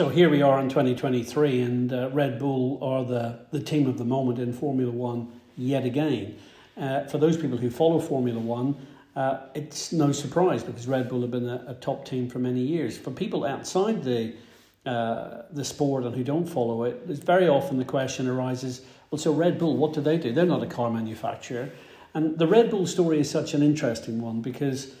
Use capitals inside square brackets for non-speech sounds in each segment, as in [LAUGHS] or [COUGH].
So here we are in 2023, and uh, Red Bull are the, the team of the moment in Formula One yet again. Uh, for those people who follow Formula One, uh, it's no surprise because Red Bull have been a, a, top team for many years. For people outside the uh, the sport and who don't follow it, very often the question arises: Well, so Red Bull, what do they do? They're not a car manufacturer, and the Red Bull story is such an interesting one because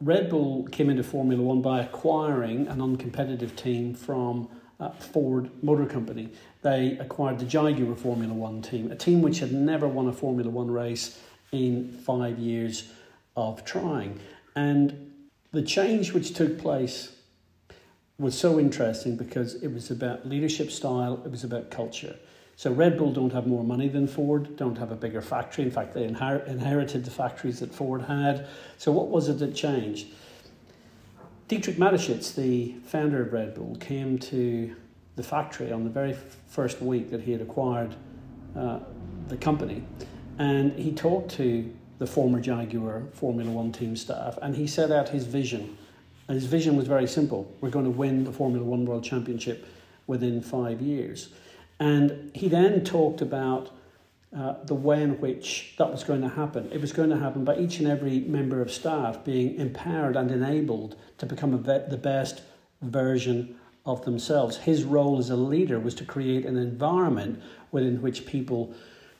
Red Bull came into Formula One by acquiring an uncompetitive team from uh, Ford Motor Company. They acquired the Jaguar Formula One team, a team which had never won a Formula One race in five years of trying. And the change which took place was so interesting because it was about leadership style, it was about culture. So Red Bull don't have more money than Ford, don't have a bigger factory. In fact, they inherited the factories that Ford had. So what was it that changed? Dietrich Mateschitz, the founder of Red Bull, came to the factory on the very first week that he had acquired uh, the company, and he talked to the former Jaguar Formula One team staff, and he set out his vision. And his vision was very simple: we're going to win the Formula One World Championship within five years. And he then talked about uh, the way in which that was going to happen. It was going to happen by each and every member of staff being empowered and enabled to become the best version of themselves. His role as a leader was to create an environment within which people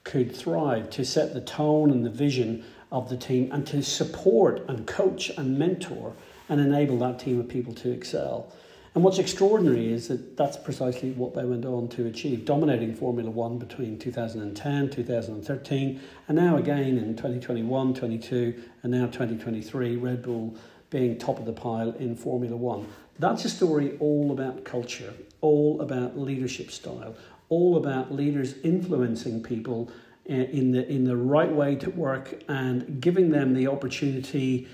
could thrive, to set the tone and the vision of the team, and to support and coach and mentor and enable that team of people to excel. And what's extraordinary is that that's precisely what they went on to achieve, dominating Formula One between 2010, 2013, and now again in 2021, 22, and now 2023, Red Bull being top of the pile in Formula One. That's a story all about culture, all about leadership style, all about leaders influencing people uh, in the in the right way to work and giving them the opportunity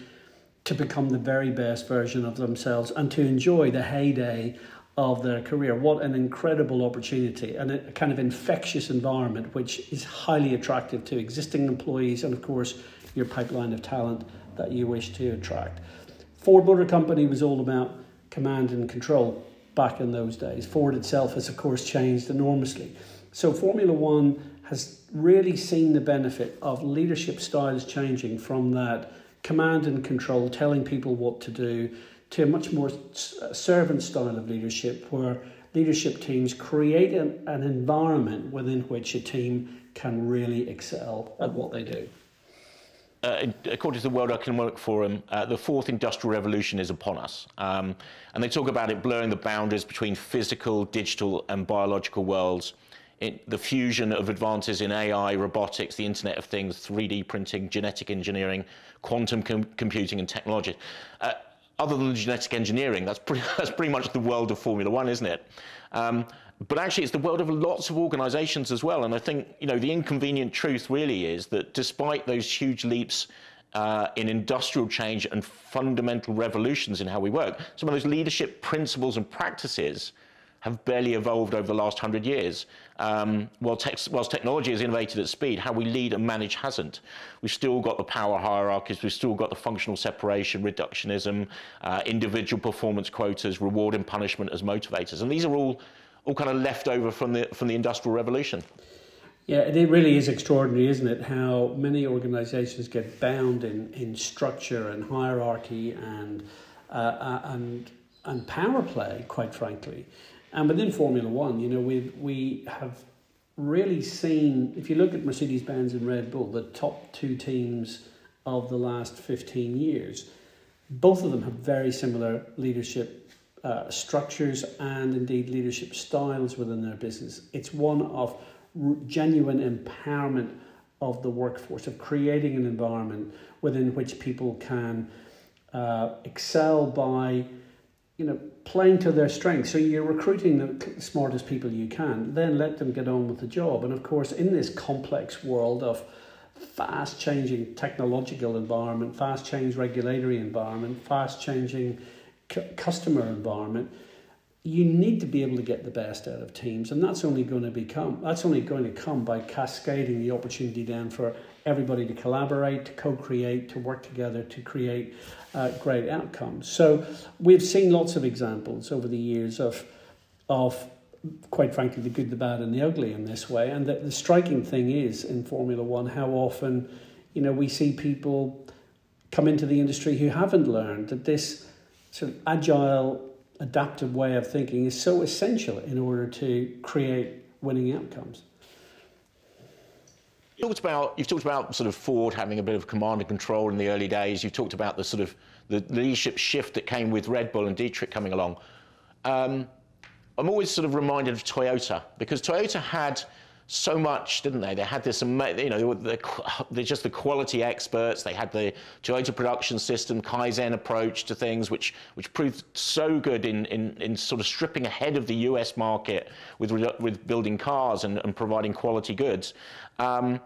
to become the very best version of themselves and to enjoy the heyday of their career. What an incredible opportunity and a kind of infectious environment, which is highly attractive to existing employees and, of course, your pipeline of talent that you wish to attract. Ford Motor Company was all about command and control back in those days. Ford itself has, of course, changed enormously. So, Formula One has really seen the benefit of leadership styles changing from that command and control, telling people what to do, to a much more servant style of leadership where leadership teams create an, an environment within which a team can really excel at what they do. Uh, according to the World Economic Forum, uh, the fourth industrial revolution is upon us. Um, and they talk about it blurring the boundaries between physical, digital, and biological worlds the fusion of advances in AI, robotics, the Internet of Things, 3D printing, genetic engineering, quantum com computing, and technology. Uh, other than genetic engineering, that's pretty, [LAUGHS] that's pretty much the world of Formula One, isn't it? Um, but actually, it's the world of lots of organizations as well. And I think, you know, the inconvenient truth really is that despite those huge leaps uh, in industrial change and fundamental revolutions in how we work, some of those leadership principles and practices have barely evolved over the last hundred years. Um, while whilst technology has innovated at speed, how we lead and manage hasn't. We've still got the power hierarchies, we've still got the functional separation, reductionism, uh, individual performance quotas, reward and punishment as motivators. And these are all, all kind of left over from the, from the Industrial Revolution. Yeah, it really is extraordinary, isn't it? How many organisations get bound in, in structure and hierarchy and, uh, uh and, and power play, quite frankly. And within Formula One, you know, we we have really seen, if you look at Mercedes Benz and Red Bull, the top two teams of the last 15 years, both of them have very similar leadership uh, structures and indeed leadership styles within their business. It's one of genuine empowerment of the workforce, of creating an environment within which people can uh, excel by you know, playing to their strengths. So you're recruiting the smartest people you can, then let them get on with the job. And of course, in this complex world of fast changing technological environment, fast changing regulatory environment, fast changing customer environment, you need to be able to get the best out of teams, and that's only going to become that's only going to come by cascading the opportunity down for everybody to collaborate, to co-create, to work together to create uh, great outcomes. So we've seen lots of examples over the years of of quite frankly, the good, the bad, and the ugly in this way. And the, the striking thing is in Formula One how often, you know, we see people come into the industry who haven't learned that this sort of agile, adaptive way of thinking is so essential in order to create winning outcomes. You talked about you've talked about sort of Ford having a bit of command and control in the early days. You've talked about the sort of the leadership shift that came with Red Bull and Dietrich coming along. Um, I'm always sort of reminded of Toyota because Toyota had so much, didn't they? They had this, you know, [LAUGHS] they're just the quality experts. They had the Toyota production system, Kaizen approach to things, which which proved so good in, in, in sort of stripping ahead of the US market with, with building cars and, and providing quality goods. Um,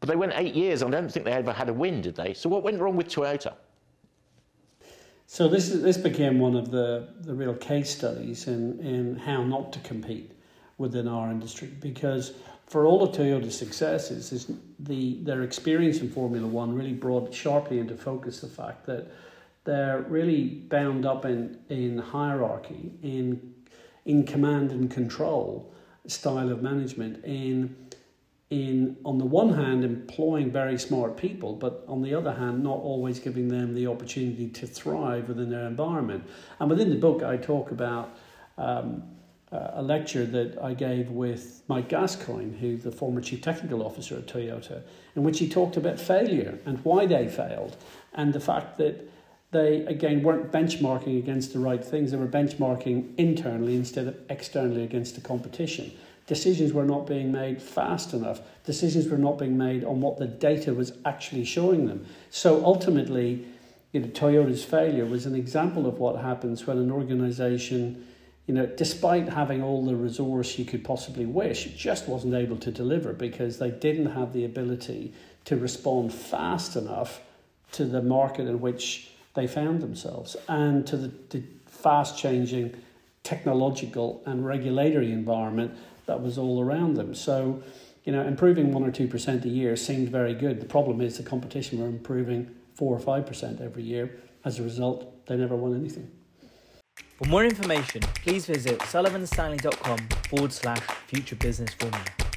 but they went eight years, and I don't think they ever had a win, did they? So what went wrong with Toyota? So this is, this became one of the, the real case studies in, in how not to compete within our industry because for all of Toyota's successes, is the their experience in Formula One really brought sharply into focus the fact that they're really bound up in, in hierarchy, in in command and control style of management, in in on the one hand employing very smart people but on the other hand not always giving them the opportunity to thrive within their environment. And within the book i talk about um, Uh, a lecture that i gave with mike Gascoyne who's the former chief technical officer at toyota in which he talked about failure and why they failed and the fact that they again weren't benchmarking against the right things they were benchmarking internally instead of externally against the competition decisions were not being made fast enough. Decisions were not being made on what the data was actually showing them. So ultimately, you know, Toyota's failure was an example of what happens when an organization, you know, despite having all the resource you could possibly wish, just wasn't able to deliver because they didn't have the ability to respond fast enough to the market in which they found themselves and to the, the fast changing technological and regulatory environment that was all around them. So, you know, improving one or two percent a year seemed very good. The problem is the competition were improving four or five percent every year. As a result, they never won anything. For more information, please visit sullivanstanley.com forward slash future business formula.